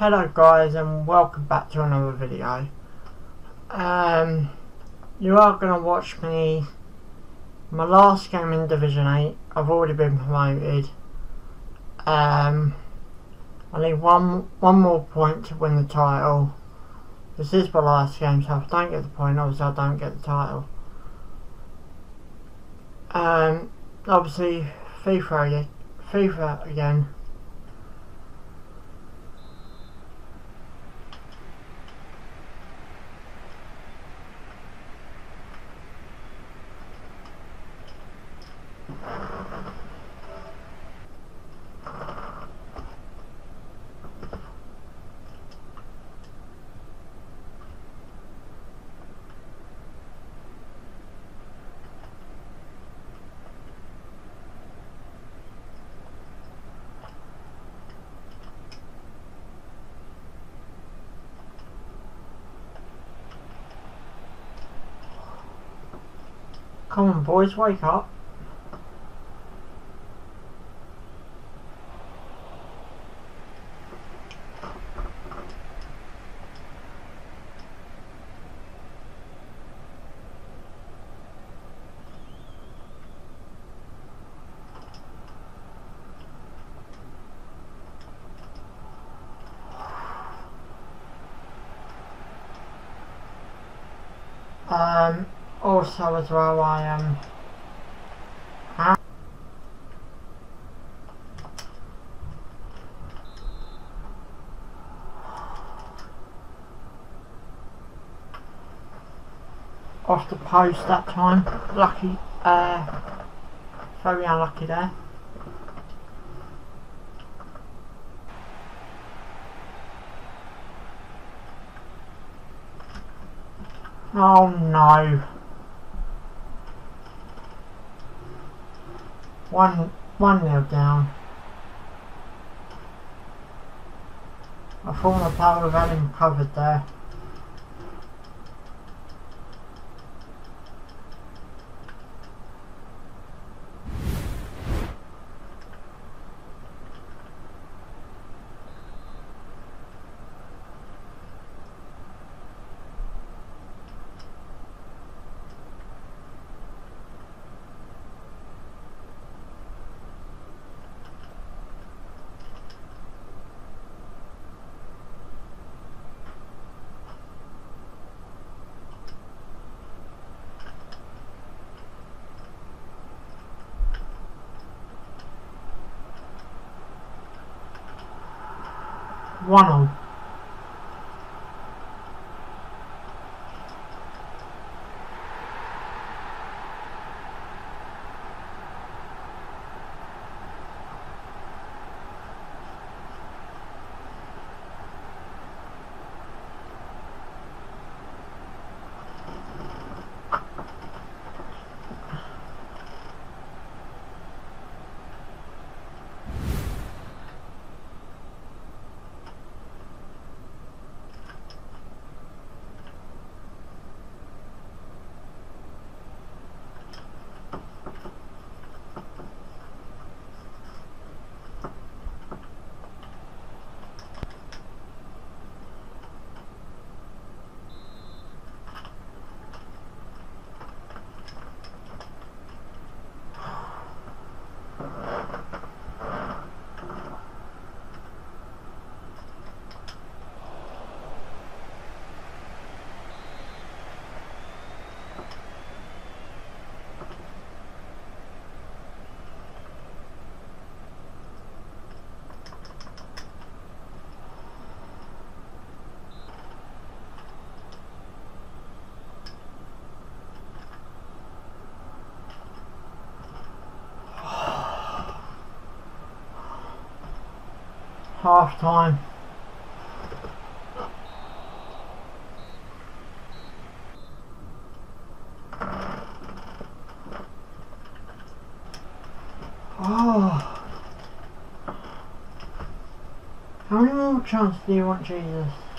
Hello guys and welcome back to another video. Um, you are going to watch me, my last game in Division 8, I've already been promoted. Um, I need one, one more point to win the title. This is my last game so if I don't get the point obviously I don't get the title. Um, obviously FIFA. FIFA again. Come on boys, wake up. Um, also as well I am um, off the post that time. Lucky uh very unlucky there. Oh no One, one nil down. I thought my power had him covered there. one 102. Half time. Oh. How many more chances do you want, Jesus?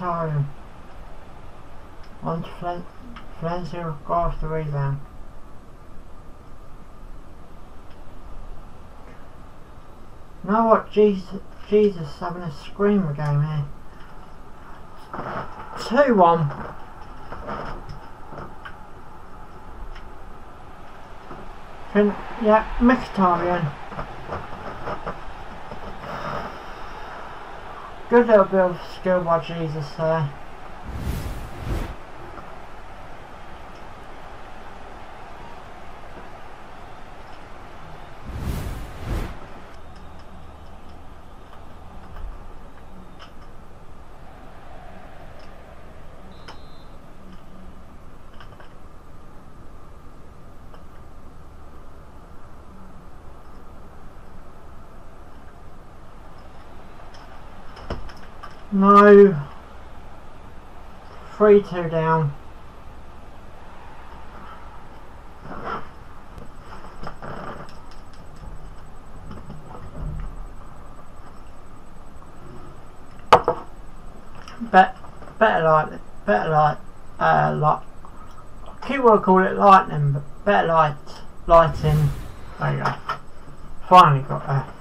Mkhitaryan. On to Flen Valencia got off the rebound. You know what? Jesus, Jesus having a screamer game eh? here. 2 1. Fin yeah, Mkhitaryan. Good little bit of skill by Jesus there. No. 3-2 down. Bet, better like, better like, uh, like, keep want to call it lightning, but better light, lighting, there you go. Finally got there.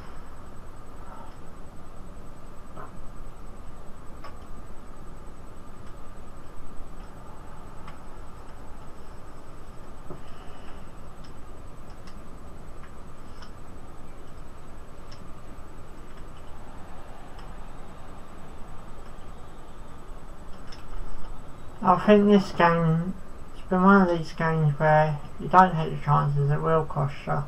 I think this game, it's been one of these games where you don't take your chances, it will cost you.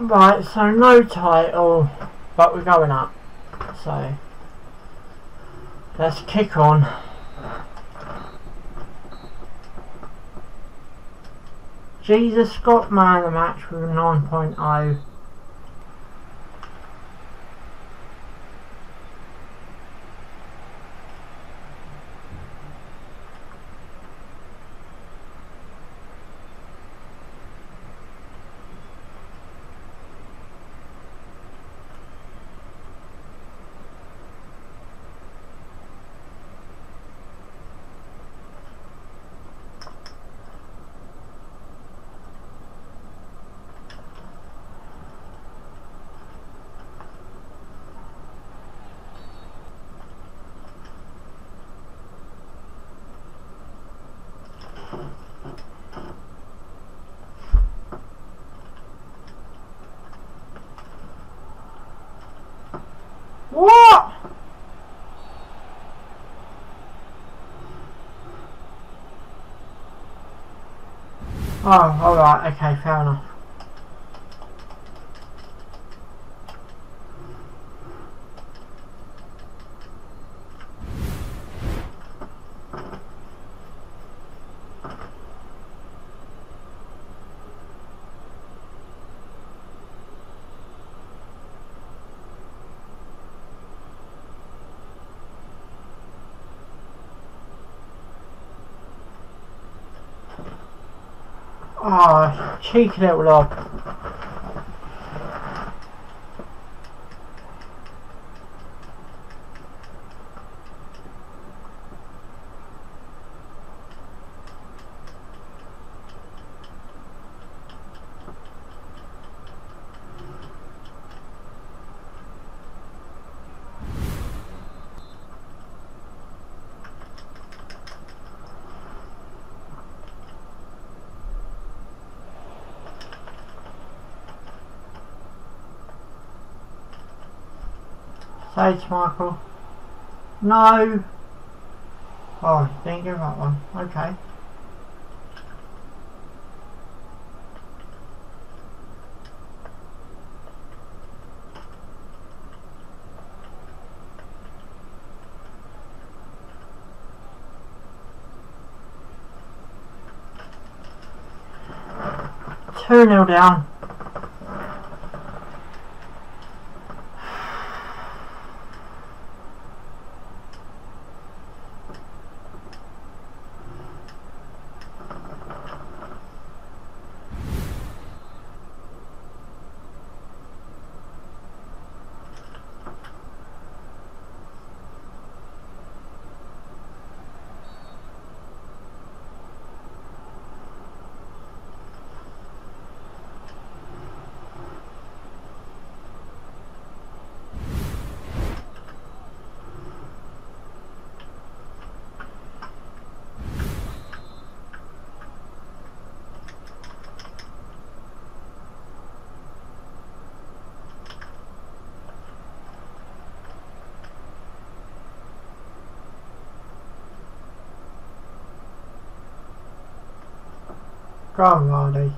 Right, so no title, but we're going up. So, let's kick on. Jesus Scott man the match with 9.0. What? Oh, alright, okay, fair enough. Ah, oh, cheeky little lob. Sage Michael. No! Oh, didn't give that one. Okay. Two nil down. Go on, Vardy.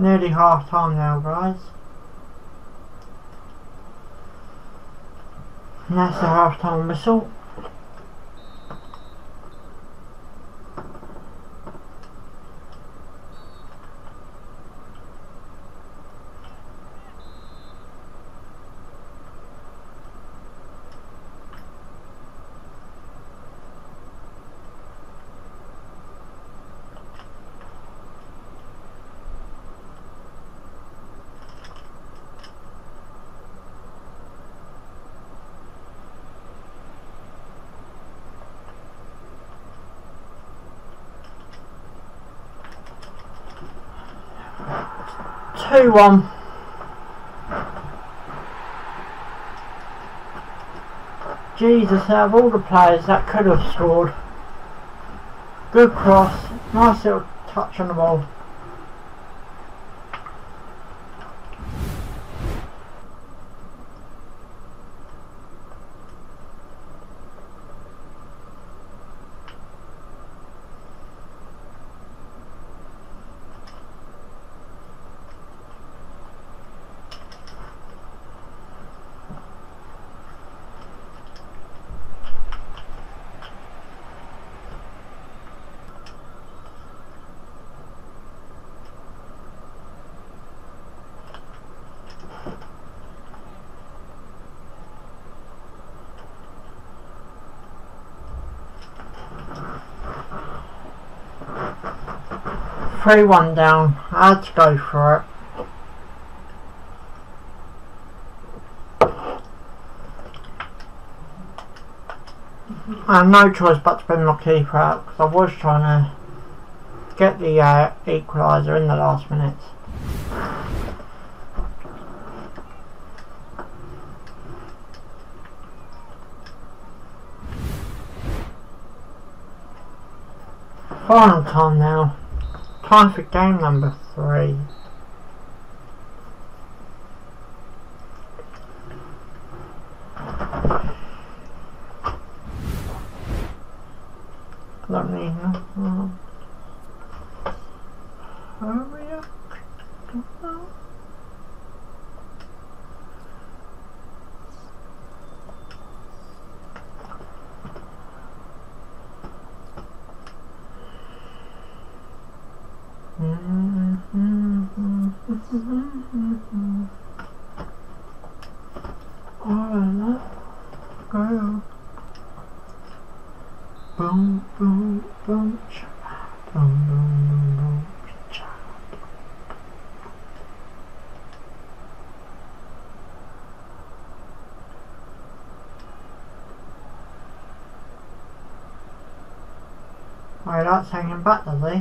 Nearly half time now, guys. And that's the half time whistle. Two one. Jesus, out of all the players that could have scored. Good cross, nice little touch on the ball. 3-1 down. I had to go for it. I had no choice but to bring my keeper out because I was trying to get the uh, equaliser in the last minute. Final time now. Time for game number three. That's hanging back, Lily.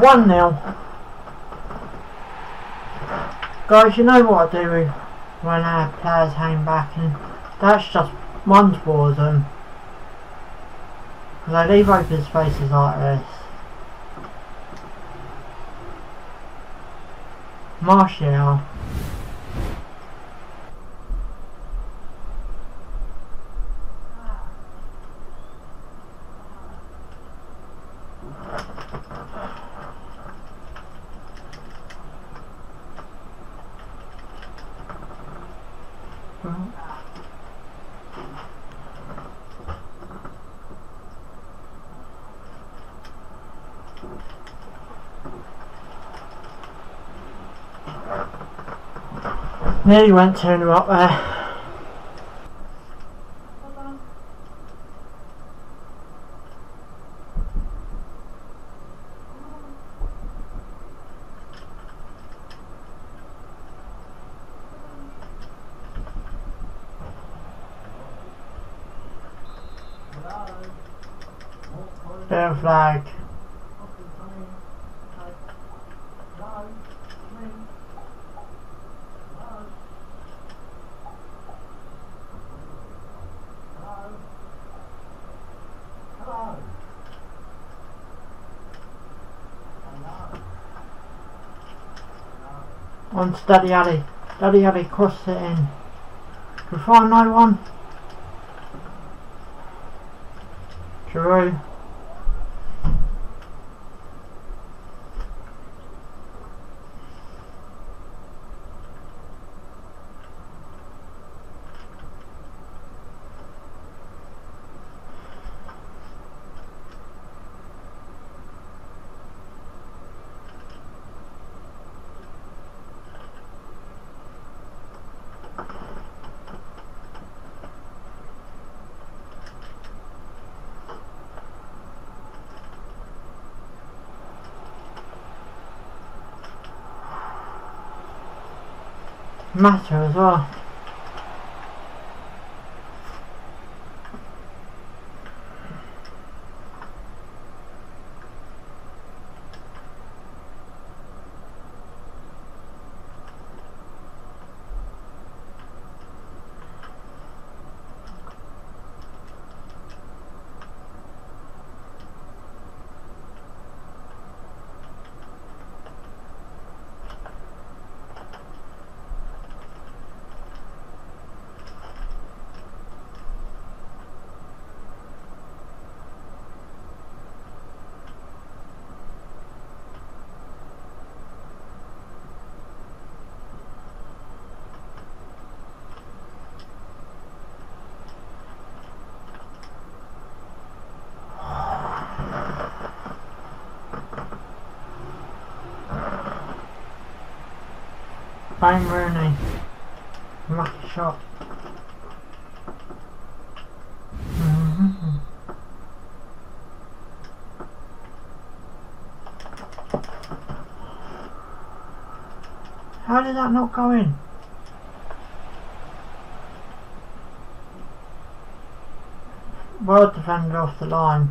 One nil. Guys, you know what I do when our players hang back and that's just one towards them. Because I leave open spaces like this. Martial. Nearly went 2 0 up there. Bear flag. Daddy Ali. Daddy Ali cross it in. Refine 91. Matter as well. Fine Rooney. Lucky shot. How did that not go in? Well defended off the line.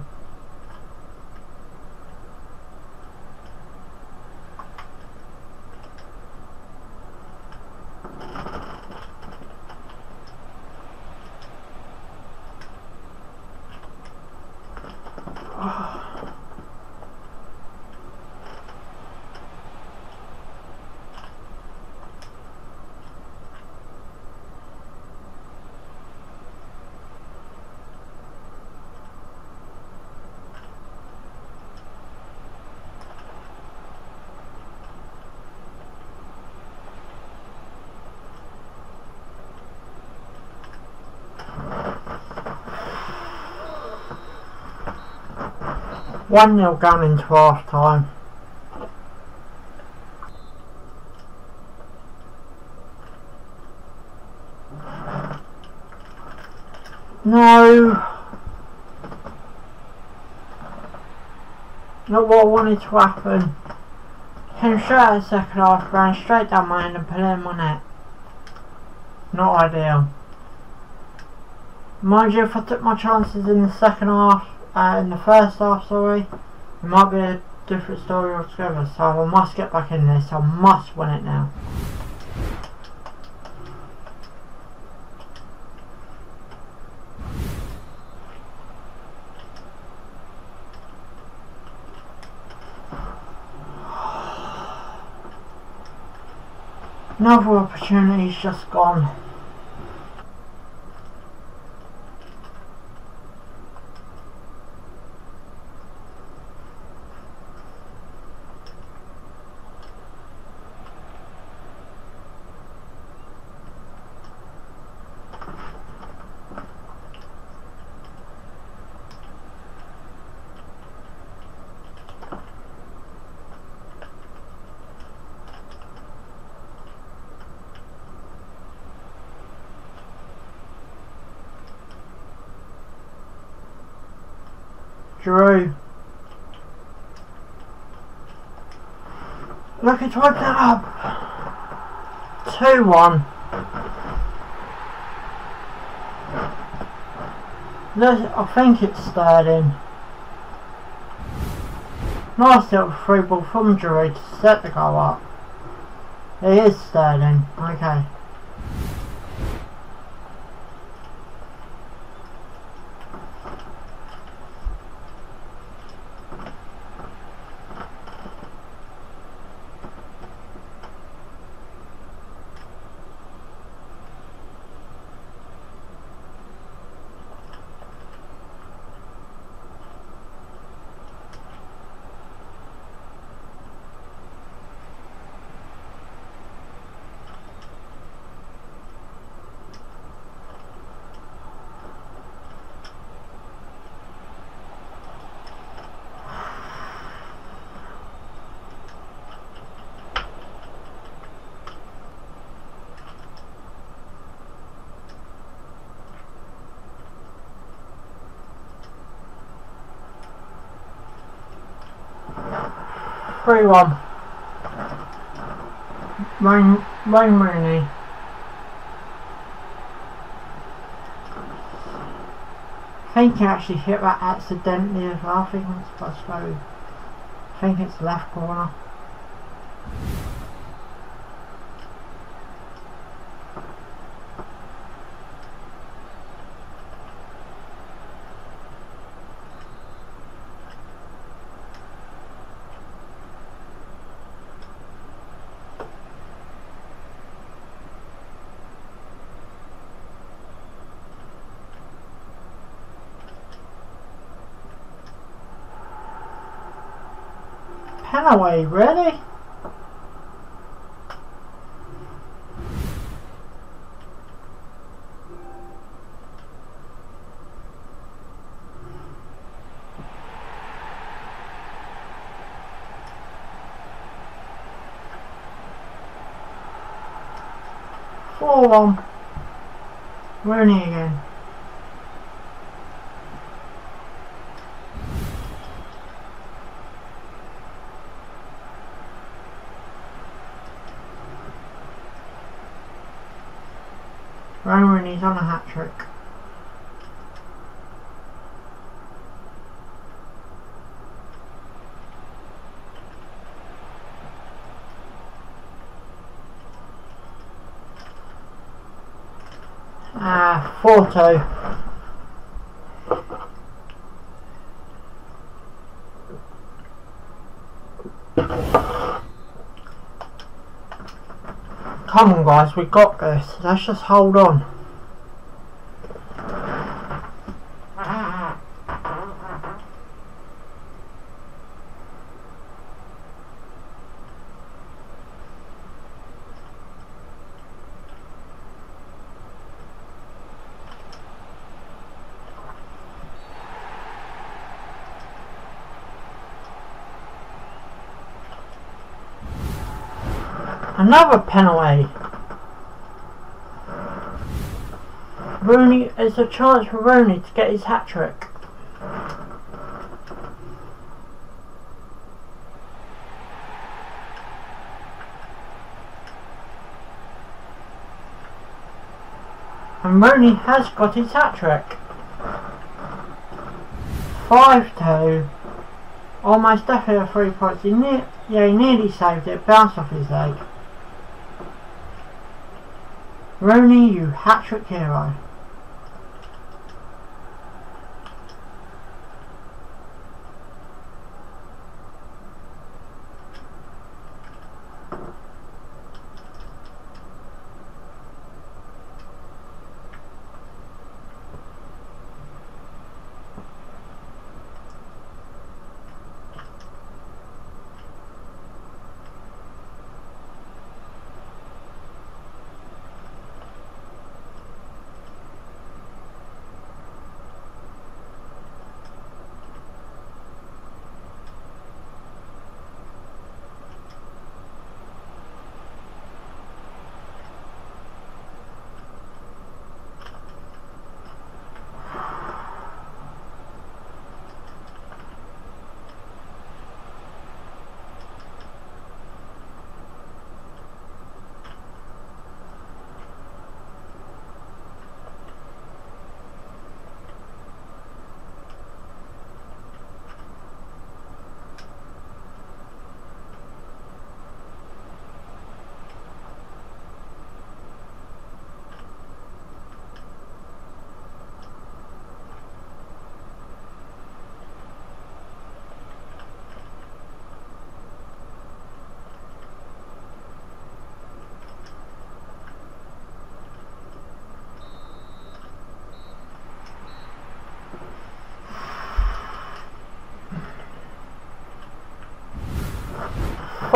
Oh. 1 0 going into half time. No! Not what I wanted to happen. Came straight out the second half, ran straight down my end and put it in my net. Not ideal. Mind you, if I took my chances in the second half, uh, in the first half, sorry, it might be a different story altogether. So I must get back in this. I must win it now. Another opportunity's just gone. 3. Look, it's worked that up. 2-1. I think it's Sterling. Nice little free ball from Giroud to set the goal up. It is Sterling. Okay. 3-1. Wayne, Wayne Rooney. I think he actually hit that accidentally as well. I think it's supposed to go. I think it's left corner. Away, really? Four one. Rooney again. Is on a hat trick. Ah, 4-2. Come on guys, we got this. Let's just hold on. Another penalty. Rooney, it's a chance for Rooney to get his hat trick. And Rooney has got his hat trick. 5-2. Almost definitely three points. He, ne yeah, he nearly saved it. Bounced off his leg. Rooney, you hat-trick hero.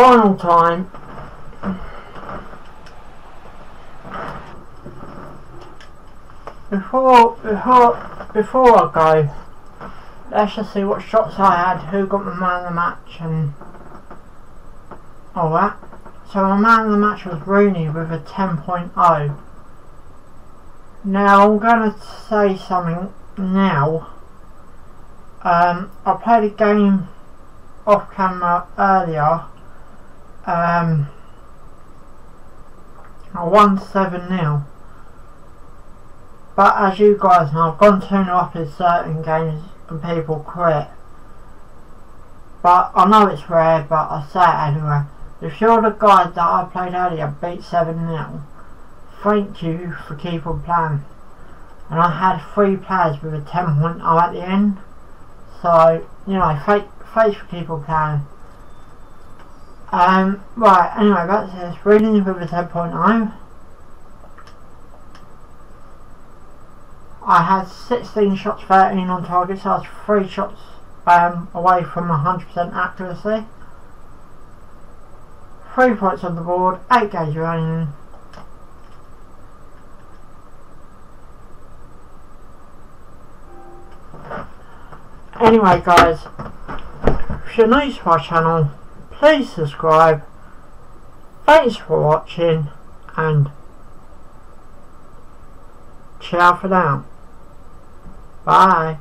Final time before before before I go let's just see what shots I had who got the man of the match and all that. So my man of the match was Rooney with a 10.0 now I'm going to say something now. Um, I played a game off camera earlier um, I won 7 0. But as you guys know, I've gone 2 0 up in certain games and people quit. But I know it's rare, but I say it anyway. If you're the guys that I played earlier beat 7 0, thank you for keeping playing. And I had three players with a 10 point at the end. So, you know, thanks for keeping playing. Um, right, anyway, that's this. Reading with a 10.9. I had 16 shots, 13 on target, so I was 3 shots um, away from 100% accuracy. 3 points on the board, 8 gauge running. Anyway guys, if you're new to my channel, please subscribe. Thanks for watching and ciao for now. Bye.